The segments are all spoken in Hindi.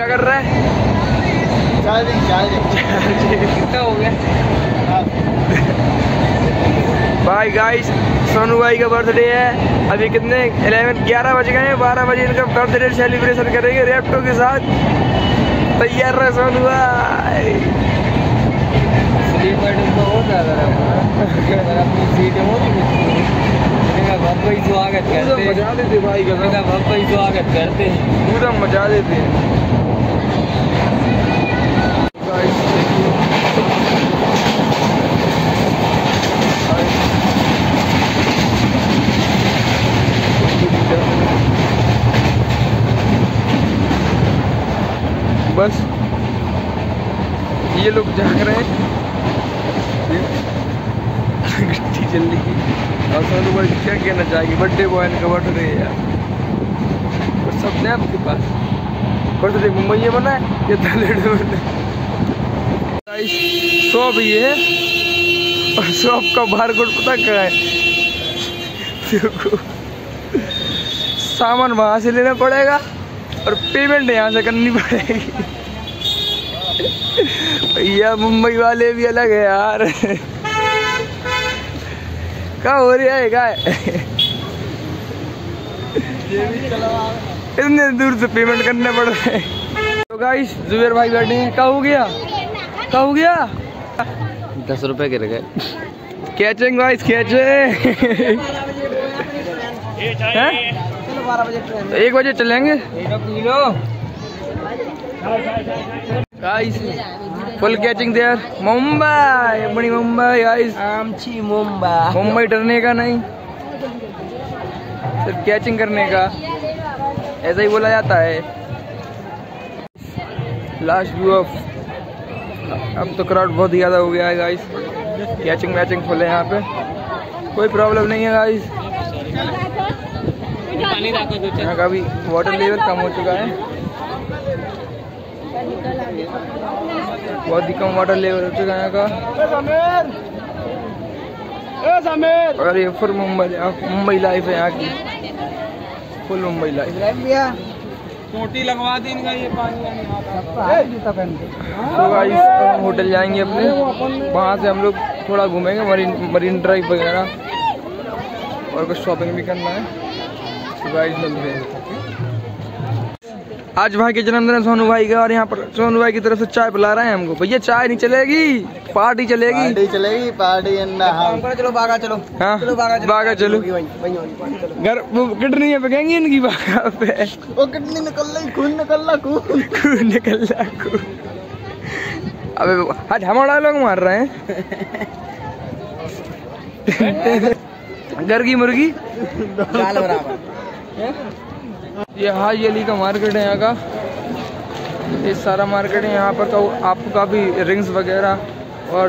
क्या कर रहा है? कितना हो गया? भाई गाइस सोनू भाई का बर्थडे है। अभी कितने? 11 11 बज गए हैं। बारह बजे इनका बर्थडे सेलिब्रेशन करेंगे रैप्टो के साथ। तैयार रहे सोनू भाई। तो हो हो स्वागत करते ही। स्वागत करते पूरा मज़ा देते हैं Guys, देखिए। बस ये लोग जाग रहे हैं। गट्टी चल रही है और सोनू भाई क्या कहना चाहेंगे बर्थडे बॉय का बर्थडे यार। और सब है आपके पास। बर्थडे मुंबई में बना है, या थाईलैंड में बना शॉप ये है। और शॉप का बार कोड पता क्या है? देखो। सामान वहाँ से लेना पड़ेगा और पेमेंट यहाँ से करनी पड़ेगी। भैया मुंबई वाले भी अलग है यार। क्या हो रहा है क्या इतने दूर से पेमेंट करने पड़ रहे हैं। तो गाइस जुबेर भाई बैठे हैं। क्या हो गया? क्या हो गया? दस रुपए गिर गए। Catching guys catching. तो एक बजे चलेंगे? Guys full catching there Mumbai बड़ी मुंबई गाइस आमची मुंबा मुंबई डरने का नहीं सिर्फ़ कैचिंग करने का। ऐसा ही बोला जाता है। लास्ट व्यू ऑफ़ अब तो क्राउड बहुत ज़्यादा हो गया है गाइस कैचिंग मैचिंग फुल है यहाँ पे। कोई प्रॉब्लम नहीं है गाइस यहाँ का भी वाटर लेवल कम हो चुका है। बहुत ही कम वाटर लेवल हो चुका है का और ये फुल मुंबई मुंबई लाइफ है यहाँ की। फुल मुंबई लाइफ लगवा दी इनका ये पानी तो गाइस हम होटल जाएँगे अपने। वहाँ से हम लोग थोड़ा घूमेंगे मरीन मरीन ड्राइव वगैरह। और कुछ शॉपिंग भी करना है। तो गाइस मिलते हैं। आज भाई के जन्मदिन है सोनू भाई का और यहाँ पर सोनू भाई की तरफ़ से चाय पिला रहे हैं हमको। भैया चाय नहीं चलेगी? पार्टी चलेगी? पार्टी चलेगी पार्टी चलो बागा चलो। हाँ चलो बागा चलो। बागा चलो। घर वो किडनी पे कहेंगे इनकी बागा पे? वो निकल रही खून निकल रहा खून। खून निकल रहा खून। अबे आज हमारा लोग मार रहे हैं। घर की मुर्गी? बराबर। ये हाजी अली का मार्केट है यहाँ का। ये सारा मार्केट है यहाँ पर तो आपको काफ़ी रिंग्स वगैरह और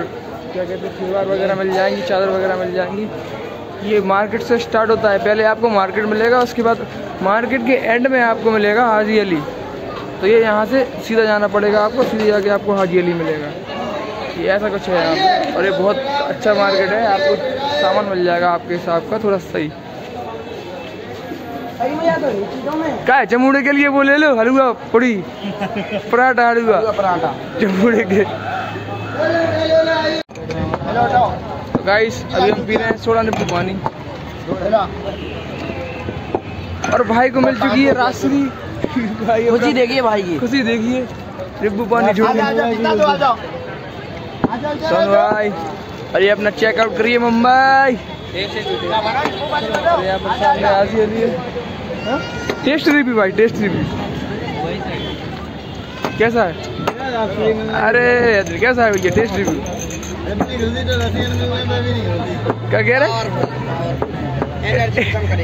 क्या कहते हैं खिलवार वगैरह मिल जाएँगी, चादर वगैरह मिल जाएँगी। ये मार्केट से स्टार्ट होता है। पहले आपको मार्केट मिलेगा, उसके बाद मार्केट के एंड में आपको मिलेगा हाजी अली। तो ये यहाँ से सीधा जाना पड़ेगा आपको, सीधे जाके आपको हाजी अली मिलेगा। ये ऐसा कुछ है यहाँ। और ये बहुत अच्छा मार्केट है, आपको सामान मिल जाएगा आपके हिसाब का, थोड़ा सही। क्या है चमूड़े के लिए वो ले लो हलवा पूड़ी पराठा हलवा पराठा। चमूड़े के। तो गाइस अभी हम पी रहे हैं सोडा नींबू पानी। और भाई को मिल चुकी है राशि भाई खुशी देखिए भाई की। खुशी देखिए। नींबू पानी सोनू भाई अरे अपना चेकआउट करिए मुंबई। है टेस्ट रिव्यू भाई टेस्ट रिव्यू। कैसा है? अरे कैसा है भैया टेस्ट रिव्यू? क्या कह रहे?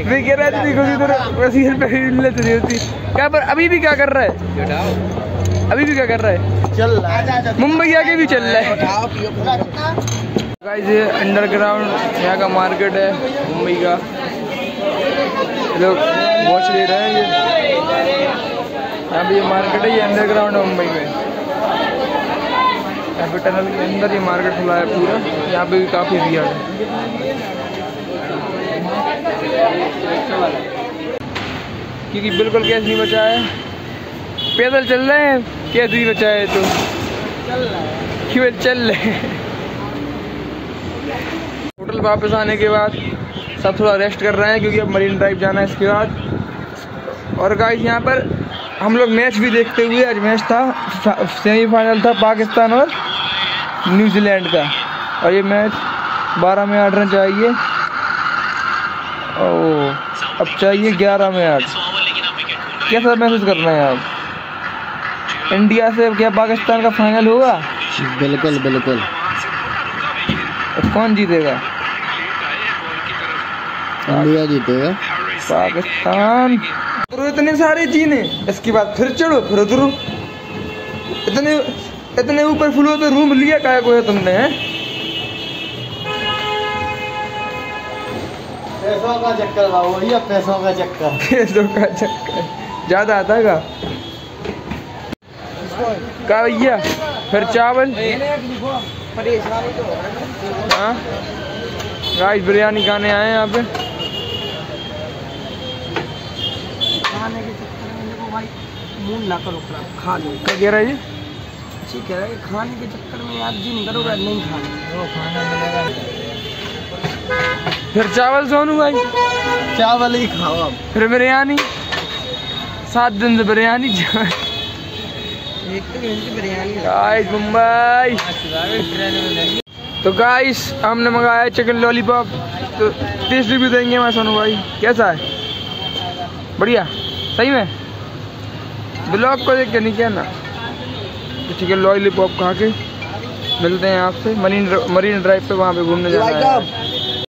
मैं कह रहा था देखो रसीन पे हिलत नहीं होती। क्या पर अभी भी क्या कर रहा है? अभी भी क्या कर रहा है? चल आजा आजा मुंबई आके भी चल रहा है। गाइस ये अंडरग्राउंड यहाँ का मार्केट है, मुंबई का। लोग वॉच ले रहे हैं ये। यहाँ पे ये मार्केट है, ये अंडरग्राउंड है मुंबई में। यहाँ पे टनल के अंदर ये मार्केट खुला है पूरा। यहाँ पे भी काफ़ी भीड़ है। क्योंकि बिल्कुल गैस नहीं बचा है। पैदल चल रहे हैं कैसे है तो। केवल चल रहे हैं? होटल वापस आने के बाद सब थोड़ा रेस्ट कर रहे हैं क्योंकि अब मरीन ड्राइव जाना है इसके बाद। और गाइस यहाँ पर हम लोग मैच भी देखते हुए आज मैच था सेमीफाइनल था पाकिस्तान और न्यूजीलैंड का। और ये मैच 12 में आठ रन चाहिए। ओ अब चाहिए 11 में आठ कैसा महसूस कर रहे हैं आप? इंडिया से क्या पाकिस्तान का फाइनल होगा? बिल्कुल बिल्कुल। कौन जीतेगा? इंडिया जीतेगा पाकिस्तान। इतने सारे जीने इसके बाद फिर चढ़ो फिर उतरो। इतने इतने ऊपर फुलो तो रूम लिया काय को है तुमने हैं? पैसों का चक्कर भैया पैसों का चक्कर। पैसों का चक्कर। ज़्यादा आता का? का भैया? फिर चावल? हाँ? गाइस बिरयानी खाने आए हैं यहाँ पे खाने के चक्कर में देखो भाई मूड ना करो खराब। खा लो क्या कह रहा है जी? ठीक है खाने के चक्कर में आप जी नहीं करोगे नहीं खाना फिर चावल सोनू भाई? चावल ही खाओ फिर बिरयानी? सात दिन से बिरयानी तो गाइस मुंबई। तो गाइस हमने मंगाया चिकन लॉलीपॉप तो टेस्ट रिव्यू देंगे मैं सोनू भाई। कैसा है? बढ़िया? सही में? ब्लॉग को देख के नहीं क्या ना? तो लॉली पॉप खा के? मिलते हैं आपसे। मरीन मरीन ड्राइव पे वहाँ पे घूमने जाना है।